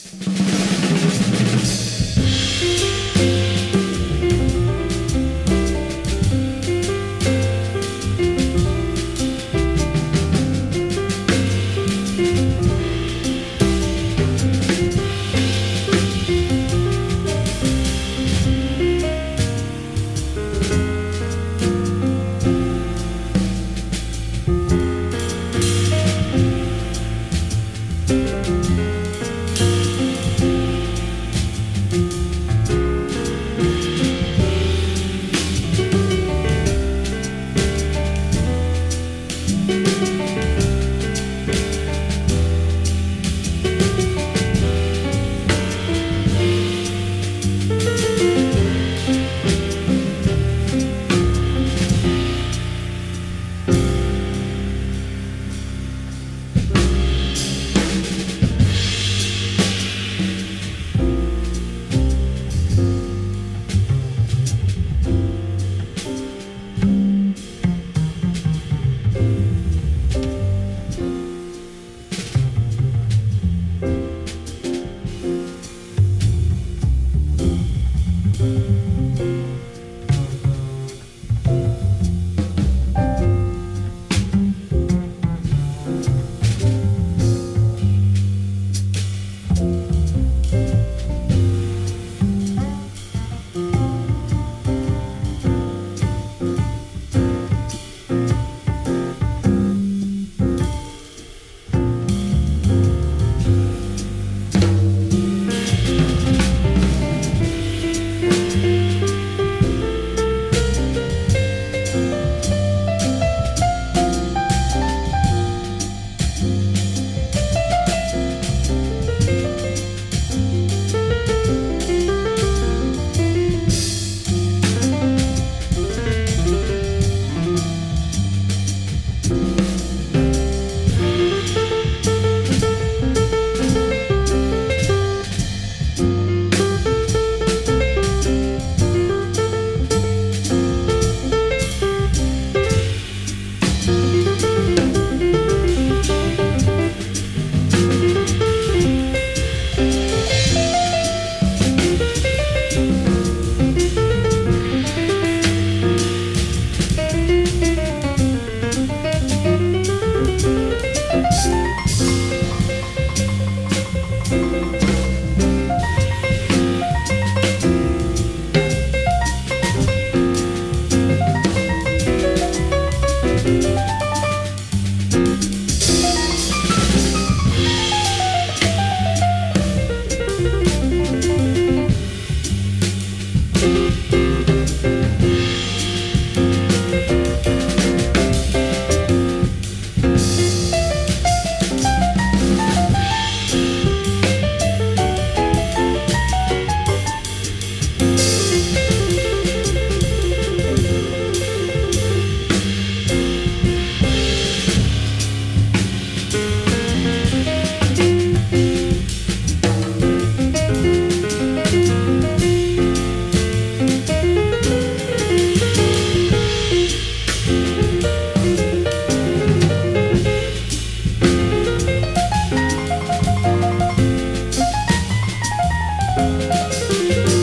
Thank Música